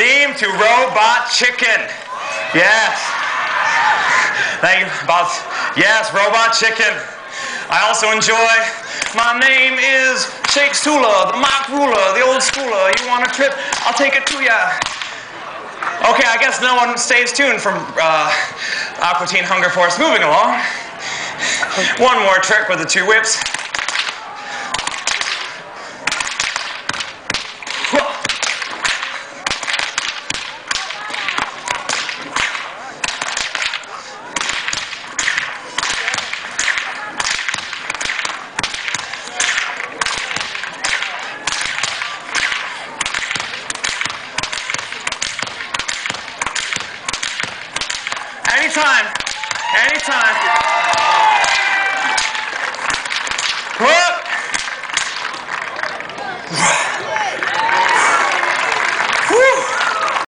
theme to Robot Chicken. Yes. Thank you, boss. Yes, Robot Chicken. I also enjoy. My name is Shake Zula, the mock ruler, the old schooler. You want a trip? I'll take it to ya. Okay, I guess no one stays tuned from uh, Aqua Teen Hunger Force. Moving along. One more trick with the two whips. Anytime. Anytime.